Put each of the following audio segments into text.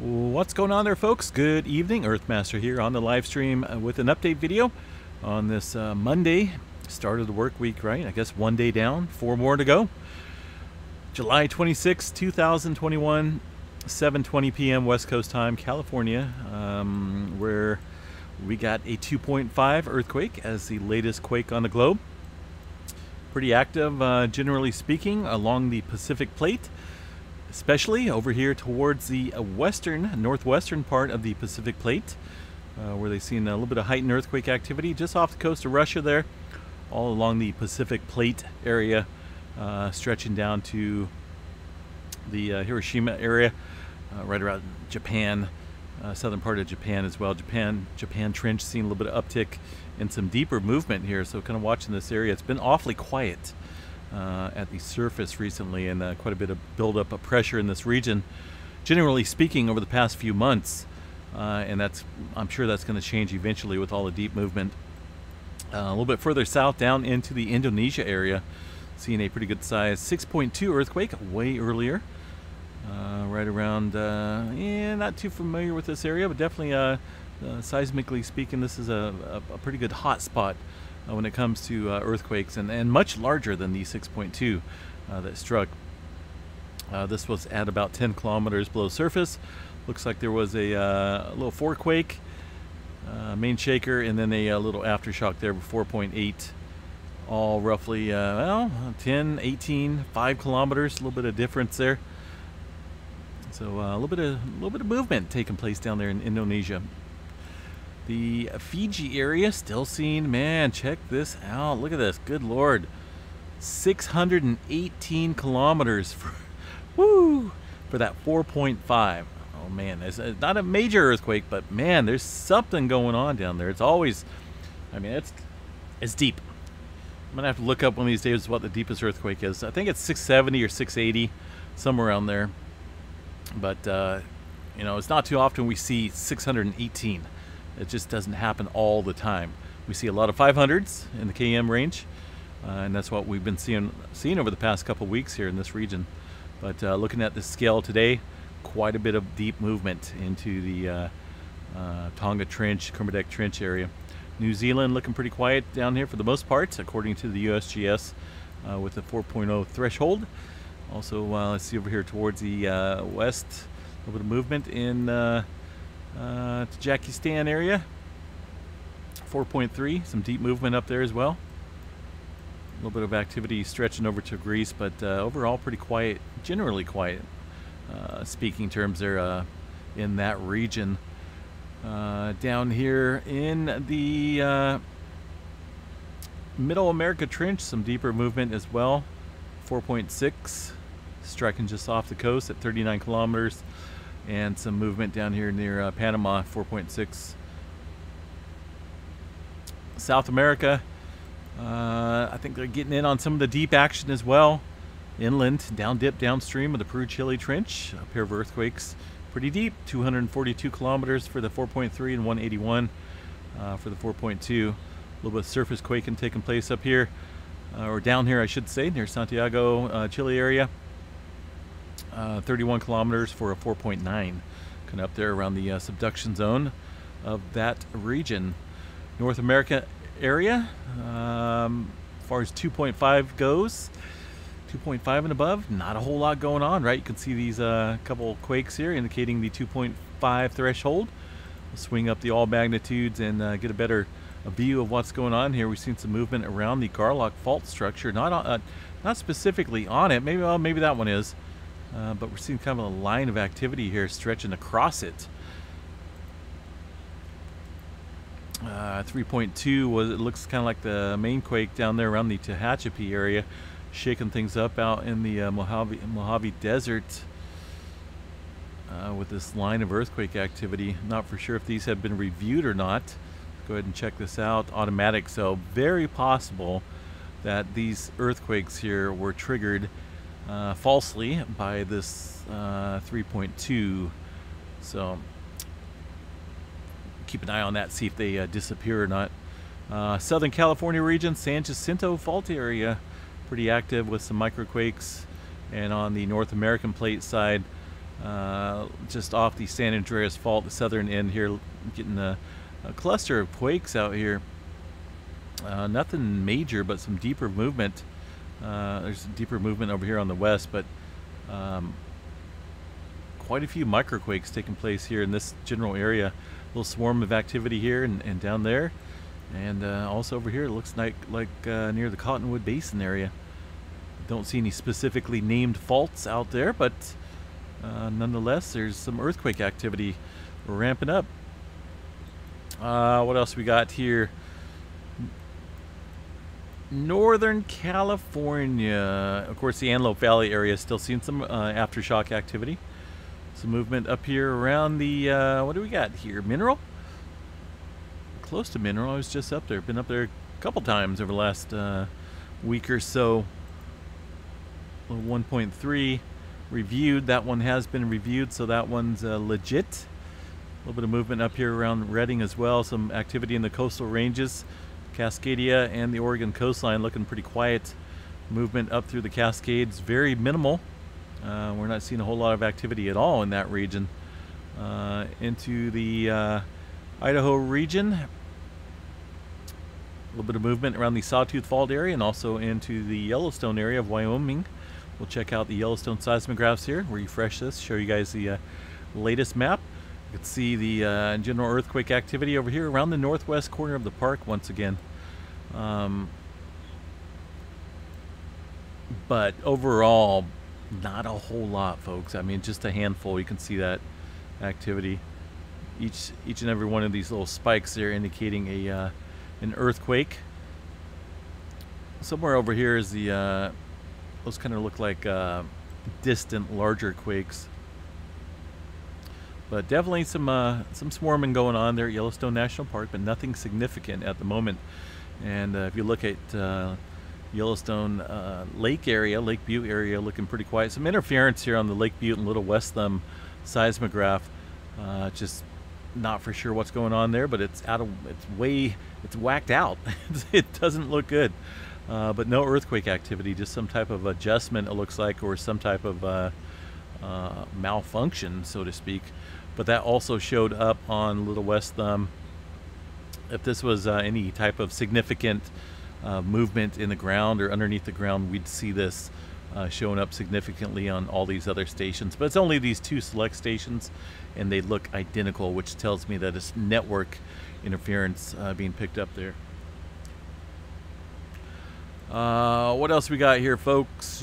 What's going on there, folks? Good evening. Earthmaster here on the live stream uh, with an update video on this uh, Monday, start of the work week, right? I guess one day down, four more to go. July 26, 2021, 7:20 p.m. West Coast time, California, um, where we got a 2.5 earthquake as the latest quake on the globe. Pretty active, uh, generally speaking, along the Pacific Plate especially over here towards the uh, western, northwestern part of the Pacific Plate, uh, where they've seen a little bit of heightened earthquake activity just off the coast of Russia there, all along the Pacific Plate area, uh, stretching down to the uh, Hiroshima area, uh, right around Japan, uh, southern part of Japan as well. Japan, Japan Trench, seeing a little bit of uptick and some deeper movement here. So kind of watching this area. It's been awfully quiet uh, at the surface recently and uh, quite a bit of buildup of pressure in this region. Generally speaking, over the past few months, uh, and that's I'm sure that's going to change eventually with all the deep movement. Uh, a little bit further south, down into the Indonesia area, seeing a pretty good size 6.2 earthquake way earlier. Uh, right around, uh, yeah, not too familiar with this area, but definitely, seismically speaking, this is a, a, a pretty good hot spot uh, when it comes to uh, earthquakes and, and much larger than the 6.2 uh, that struck. this was at about 10 kilometers below surface. Looks like there was a, a little forequake, main shaker, and then a, a, little aftershock there, 4.8 all roughly uh, well 10 18 5 kilometers a little bit of difference there so uh, a little bit of a little bit of movement taking place down there in Indonesia the Fiji area still seen. man, check this out. Look at this. Good Lord. 618 kilometers for, woo, for that 4.5. Oh man, it's not a major earthquake, but man, there's something going on down there. It's always, I mean, it's, it's deep. I'm gonna have to look up one of these days what the deepest earthquake is. I think it's 670 or 680, somewhere around there. But, uh, you know, it's not too often we see 618. It just doesn't happen all the time. We see a lot of 500s in the KM range, uh, and that's what we've been seeing seeing over the past couple weeks here in this region. But uh, looking at the scale today, quite a bit of deep movement into the uh, uh Tonga Trench, Kermadec Trench area. New Zealand looking pretty quiet down here for the most part, according to the USGS, uh, with a 4.0 threshold. Also, let's see over here towards the west, a little bit of movement in uh, Tajikistan area. 4.3, some deep movement up there as well. A little bit of activity stretching over to Greece, but uh, overall pretty quiet, generally quiet, uh, speaking terms there uh, in that region. Uh, down here in the uh, Middle America Trench, some deeper movement as well. 4.6, striking just off the coast at 39 kilometers and some movement down here near uh, Panama 4.6 South America uh, I think they're getting in on some of the deep action as well. Inland down dip downstream of the Peru Chile Trench a pair of earthquakes. Pretty deep 242 kilometers for the 4.3 and 181 uh, for the 4.2 a little bit of surface quaking taking place up here uh, or down here I should say near Santiago uh, Chile area uh, 31 kilometers for a 4.9. Kind of up there around the uh, subduction zone of that region. North America area, um, as far as 2.5 goes, 2.5 and above, not a whole lot going on, right? You can see these uh, couple quakes here indicating the 2.5 threshold. We'll swing up the all magnitudes and uh, get a better a view of what's going on here. We've seen some movement around the Garlock fault structure, not uh, not specifically on it. Maybe well, maybe that one is. Uh, but we're seeing kind of a line of activity here stretching across it. Uh, 3.2 was it looks kind of like the main quake down there around the Tehachapi area, shaking things up out in the uh, Mojave, Mojave Desert uh, with this line of earthquake activity. Not for sure if these have been reviewed or not. Go ahead and check this out. Automatic, so very possible that these earthquakes here were triggered uh, falsely by this uh, 3.2. So keep an eye on that, see if they uh, disappear or not. Uh, Southern California region, San Jacinto fault area, pretty active with some microquakes. And on the North American plate side, uh, just off the San Andreas Fault, the southern end here, getting a, a cluster of quakes out here. Uh, nothing major, but some deeper movement. Uh, there's deeper movement over here on the west, but um, quite a few microquakes taking place here in this general area. A little swarm of activity here and, and down there. And uh, also over here, it looks like, like uh, near the Cottonwood Basin area. Don't see any specifically named faults out there, but uh, nonetheless, there's some earthquake activity ramping up. Uh, what else we got here? Northern California. Of course, the Antelope Valley area is still seeing some uh, aftershock activity. Some movement up here around the, uh, what do we got here? Mineral? Close to Mineral. I was just up there. Been up there a couple times over the last uh, week or so. 1.3 reviewed. That one has been reviewed, so that one's uh, legit. A little bit of movement up here around Redding as well. Some activity in the coastal ranges. Cascadia and the Oregon coastline looking pretty quiet. Movement up through the Cascades, very minimal. Uh, we're not seeing a whole lot of activity at all in that region. Uh, into the uh, Idaho region, a little bit of movement around the Sawtooth Fault area and also into the Yellowstone area of Wyoming. We'll check out the Yellowstone seismographs here, refresh this, show you guys the uh, latest map. You can see the uh, general earthquake activity over here around the northwest corner of the park once again. Um, but overall, not a whole lot, folks. I mean, just a handful. You can see that activity. Each each and every one of these little spikes there indicating a uh, an earthquake. Somewhere over here is the uh, those kind of look like uh, distant, larger quakes. But definitely some uh, some swarming going on there at Yellowstone National Park, but nothing significant at the moment. And uh, if you look at uh, Yellowstone uh, Lake area, Lake Butte area, looking pretty quiet. Some interference here on the Lake Butte and Little West Thumb seismograph. Uh, just not for sure what's going on there, but it's out of it's way it's whacked out. it doesn't look good. Uh, but no earthquake activity, just some type of adjustment, it looks like, or some type of uh, malfunction, so to speak. But that also showed up on Little West Thumb. If this was uh, any type of significant uh, movement in the ground or underneath the ground, we'd see this uh, showing up significantly on all these other stations. But it's only these two select stations, and they look identical, which tells me that it's network interference being picked up there. Uh, what else we got here, folks?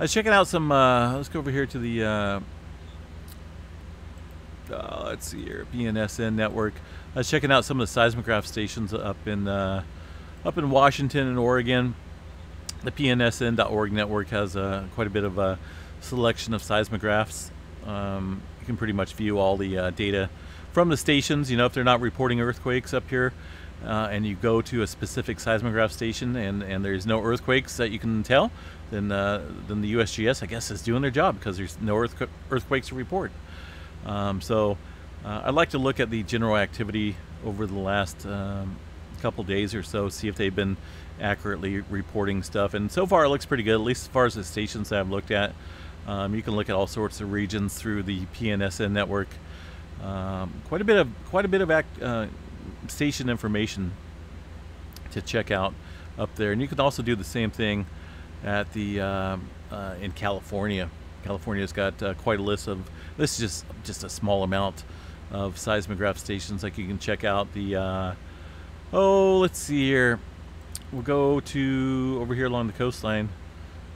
I was checking out some. Uh, let's go over here to the. Uh, uh let's see here, PNSN network. I was checking out some of the seismograph stations up in uh, up in Washington and Oregon. The PNSN.org network has uh, quite a bit of a selection of seismographs. Um, you can pretty much view all the data from the stations. You know, if they're not reporting earthquakes up here, uh, and you go to a specific seismograph station and, and there's no earthquakes that you can tell, then, uh, then the USGS, I guess, is doing their job because there's no earth earthquakes to report. Um, so uh, I'd like to look at the general activity over the last um, couple days or so, see if they've been accurately reporting stuff. And so far, it looks pretty good, at least as far as the stations that I've looked at. Um, you can look at all sorts of regions through the PNSN network. Um, quite a bit of quite a bit of act, uh, station information to check out up there. And you can also do the same thing at the uh, uh, in California. California's got uh, quite a list of. This is just just a small amount of seismograph stations. Like you can check out the. Uh, oh, let's see here. We'll go to over here along the coastline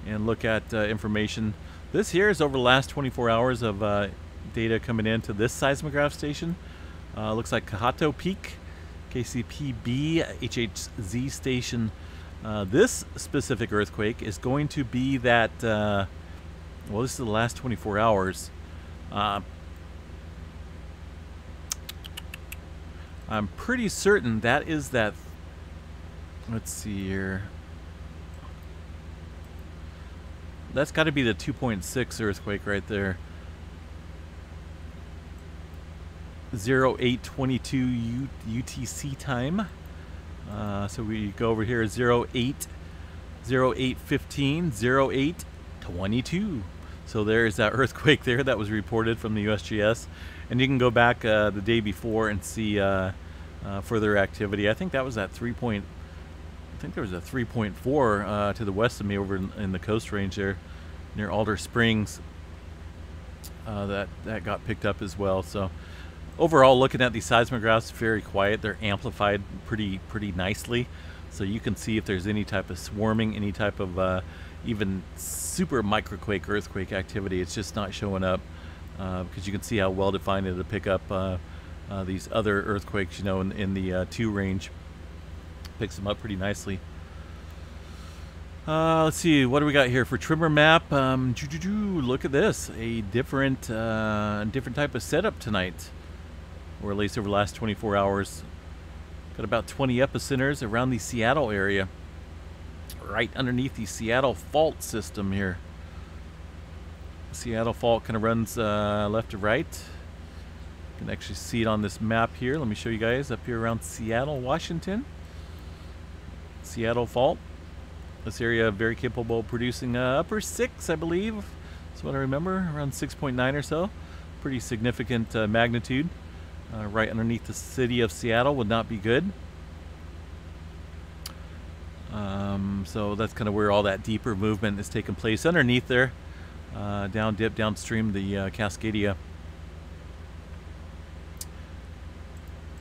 and look at uh, information. This here is over the last 24 hours of uh, data coming into this seismograph station. looks like Cahto Peak KCPB HHZ station. Uh, this specific earthquake is going to be that, uh, well, this is the last 24 hours. Uh, I'm pretty certain that is that, let's see here. That's got to be the 2.6 earthquake right there. 0822 UTC time. Uh, so we go over here 08 0815 0822 So there's that earthquake there that was reported from the USGS. And you can go back uh, the day before and see uh, uh, further activity. I think that was at 3 point, I think there was a 3.4 uh, to the west of me over in, in, the coast range there near Alder Springs. Uh, that, that got picked up as well. So overall, looking at these seismographs, very quiet. They're amplified pretty pretty nicely, so you can see if there's any type of swarming, any type of uh, even super microquake earthquake activity. It's just not showing up because uh, you can see how well defined it'll pick up uh, uh, these other earthquakes. You know, in, in the uh, two range, picks them up pretty nicely. Uh, let's see, what do we got here for tremor map? Um, look at this, a different, different type of setup tonight or at least over the last 24 hours. Got about 20 epicenters around the Seattle area, right underneath the Seattle fault system here. The Seattle fault kind of runs uh, left to right. You can actually see it on this map here. Let me show you guys up here around Seattle, Washington. Seattle fault. This area very capable of producing uh, upper six, I believe. That's what I remember, around 6.9 or so. Pretty significant uh, magnitude uh, right underneath the city of Seattle would not be good. Um, so that's kind of where all that deeper movement is taking place underneath there, uh, down dip downstream the uh, Cascadia.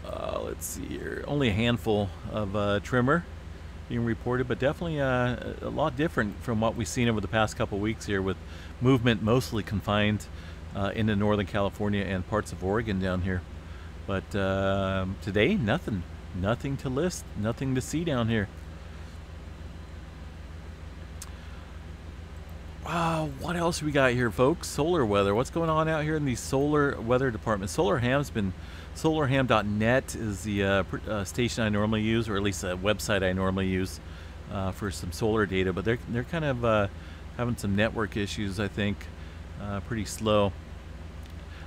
Uh, let's see here, only a handful of uh, tremor being reported, but definitely uh, a lot different from what we've seen over the past couple weeks here, with movement mostly confined into Northern California and parts of Oregon down here. But uh, today, nothing. Nothing to list. Nothing to see down here. Wow, what else we got here, folks? Solar weather. What's going on out here in the solar weather department? SolarHam's been solarham.net is the uh, uh, station I normally use, or at least a website I normally use uh, for some solar data. But they're they're kind of uh, having some network issues, I think. Uh, pretty slow.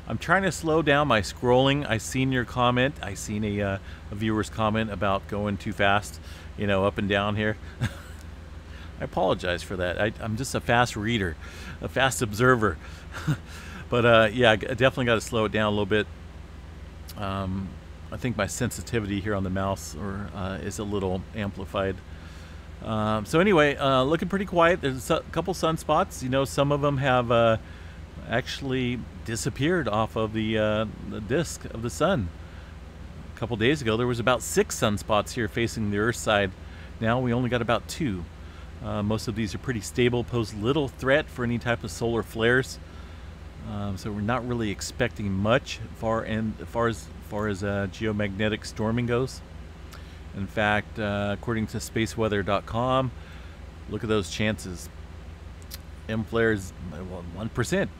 I'm trying to slow down my scrolling. I seen your comment. I seen a, uh, a viewer's comment about going too fast, you know, up and down here. I apologize for that. I, am just a fast reader, a fast observer. but uh, yeah, I definitely got to slow it down a little bit. Um, I think my sensitivity here on the mouse or uh, is a little amplified. Um, so anyway, uh, looking pretty quiet. There's a couple sunspots. You know, some of them have uh, actually disappeared off of the, uh, the disk of the sun. A couple days ago, there was about six sunspots here facing the Earth side. Now we only got about two. Uh, most of these are pretty stable, pose little threat for any type of solar flares. Um, so we're not really expecting much far and as far as far as uh, geomagnetic storming goes. In fact, uh, according to spaceweather.com, look at those chances. M flares, well, one percent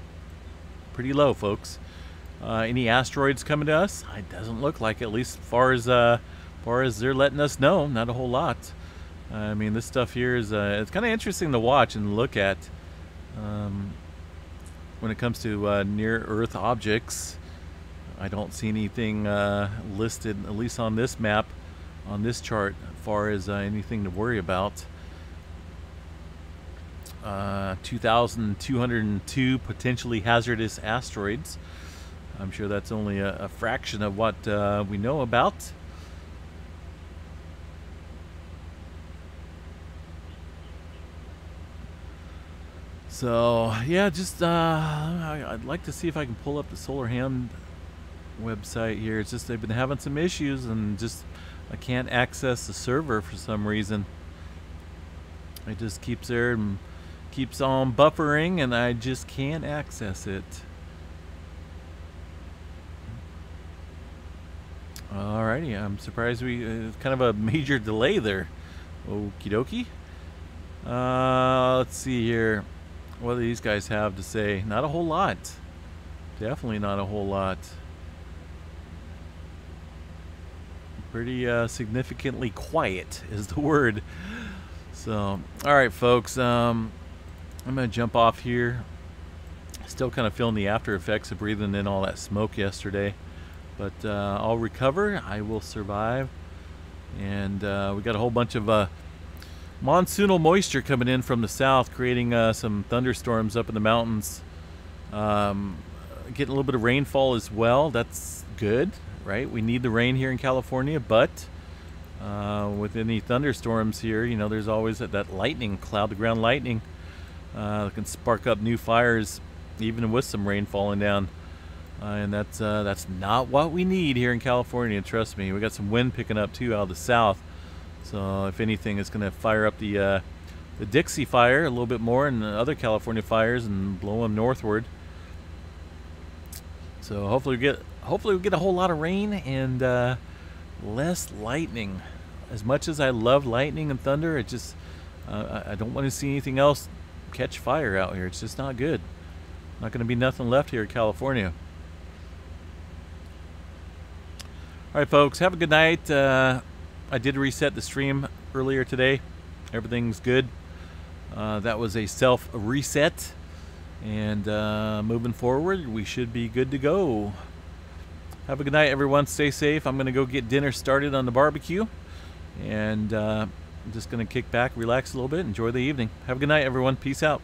pretty low, folks. Uh, any asteroids coming to us? It doesn't look like, at least far as uh, far as they're letting us know. Not a whole lot. I mean, this stuff here is uh, it's kind of interesting to watch and look at um, when it comes to uh, near Earth objects. I don't see anything uh, listed, at least on this map, on this chart, as far as uh, anything to worry about. Uh, 2,202 potentially hazardous asteroids. I'm sure that's only a, a fraction of what uh, we know about. So yeah, just uh, I, would like to see if I can pull up the SolarHam website here. It's just they've been having some issues and just I can't access the server for some reason. It just keeps there and keeps on buffering and I just can't access it. Alrighty, I'm surprised we, uh, kind of a major delay there. Okie dokie. Uh, let's see here. What do these guys have to say? Not a whole lot. Definitely not a whole lot. Pretty uh, significantly quiet is the word. So, alright folks. Um, I'm going to jump off here. Still kind of feeling the after effects of breathing in all that smoke yesterday. But uh, I'll recover. I will survive. And uh, we got a whole bunch of uh, monsoonal moisture coming in from the south, creating uh, some thunderstorms up in the mountains. Um, getting a little bit of rainfall as well. That's good, right? We need the rain here in California, but uh, with any thunderstorms here, you know, there's always that, that lightning, cloud to ground lightning uh, can spark up new fires, even with some rain falling down. Uh, and that's uh, that's not what we need here in California. Trust me, we got some wind picking up too out of the south. So if anything, it's going to fire up the uh, the Dixie fire a little bit more and the other California fires and blow them northward. So hopefully we get hopefully we get a whole lot of rain and uh, less lightning. As much as I love lightning and thunder, it just uh, I don't want to see anything else catch fire out here. It's just not good. Not going to be nothing left here in California. All right, folks, have a good night. Uh, I did reset the stream earlier today. Everything's good. Uh, that was a self reset. And uh, moving forward, we should be good to go. Have a good night, everyone. Stay safe. I'm going to go get dinner started on the barbecue. And uh, I'm just going to kick back, relax a little bit, enjoy the evening. Have a good night, everyone. Peace out.